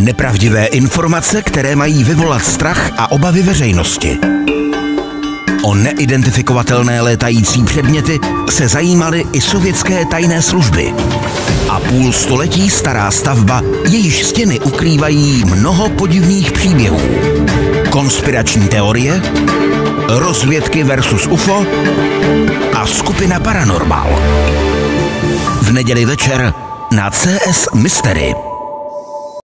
Nepravdivé informace, které mají vyvolat strach a obavy veřejnosti. O neidentifikovatelné létající předměty se zajímaly i sovětské tajné služby. A půl století stará stavba, jejíž stěny ukrývají mnoho podivných příběhů. Konspirační teorie, rozvědky versus UFO a skupina Paranormal. V neděli večer na CS Mystery.